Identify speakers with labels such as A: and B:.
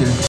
A: you.